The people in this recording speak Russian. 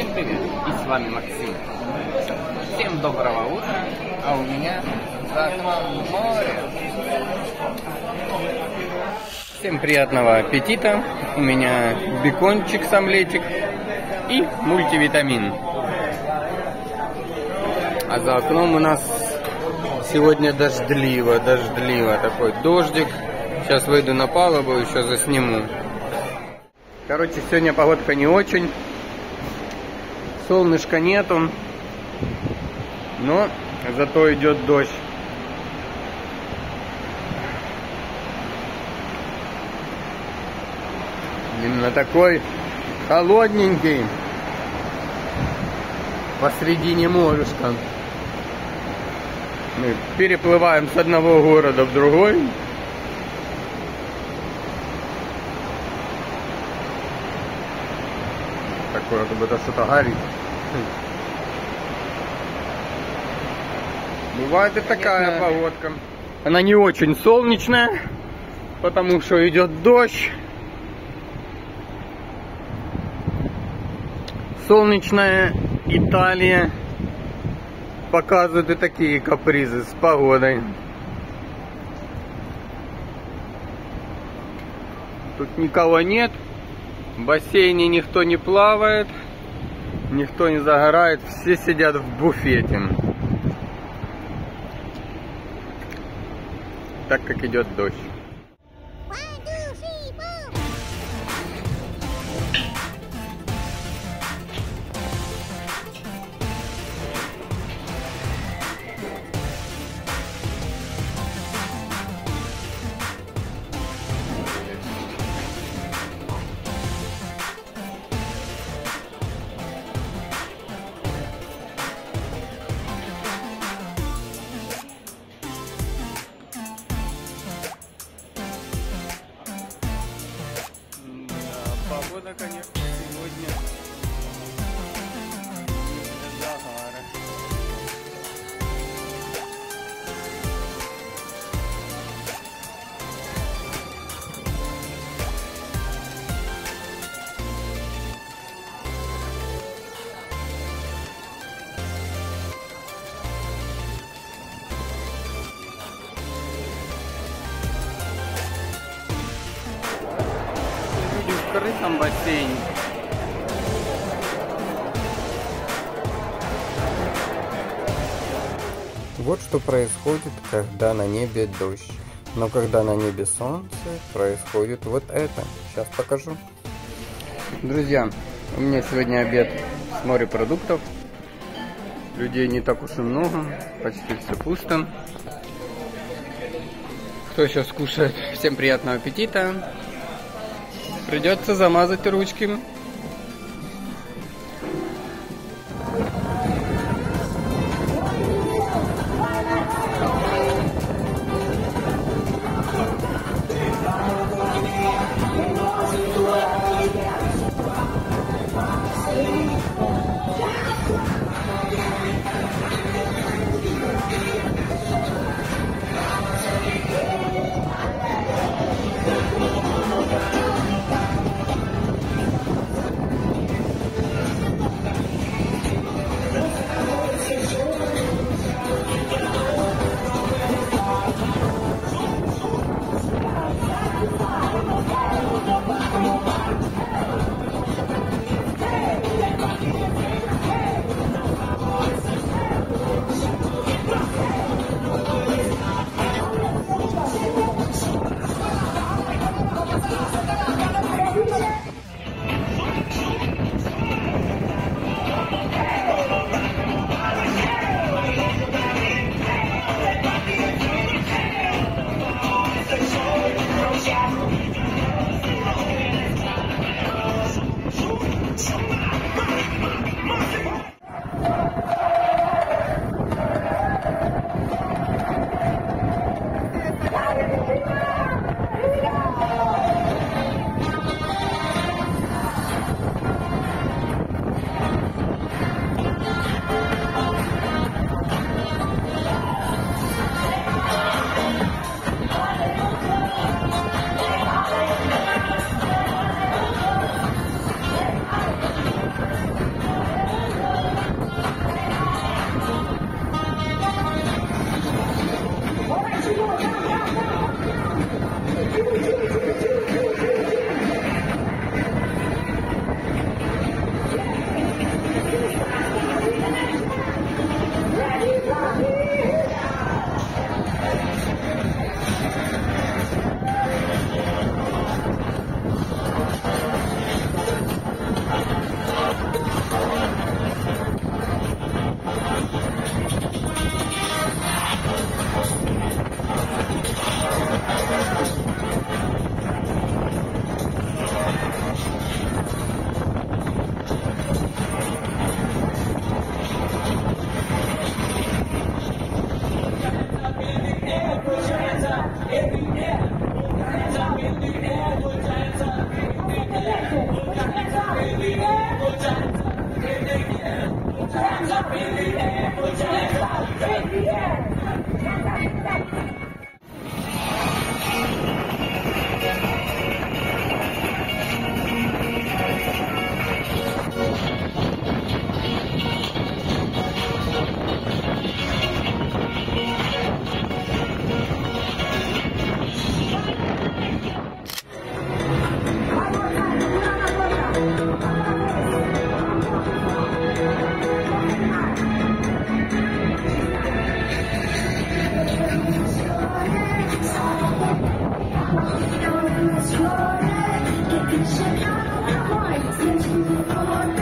Всем привет! И с вами Максим. Всем доброго утра, а у меня за окном море. Всем приятного аппетита. У меня бекончик с омлетик и мультивитамин. А за окном у нас сегодня дождливо, дождливо. Такой дождик. Сейчас выйду на палубу, еще засниму. Короче, сегодня погодка не очень. Солнышка нету. Но зато идет дождь. Именно такой холодненький. Посредине морюшка. Мы переплываем с одного города в другой. Такое, как будто что-то горит. Бывает и такая погодка. Она не очень солнечная, потому что идет дождь. Солнечная Италия показывает и такие капризы с погодой. Тут никого нет. В бассейне никто не плавает. Никто не загорает. Все сидят в буфете. Так как идет дождь. Крытом бассейне. Вот что происходит, когда на небе дождь. Но когда на небе солнце, происходит вот это. Сейчас покажу. Друзья, у меня сегодня обед с морепродуктов. Людей не так уж и много, почти все пусто. Кто сейчас кушает, всем приятного аппетита. Придется замазать ручки. Get the shit out of my mind.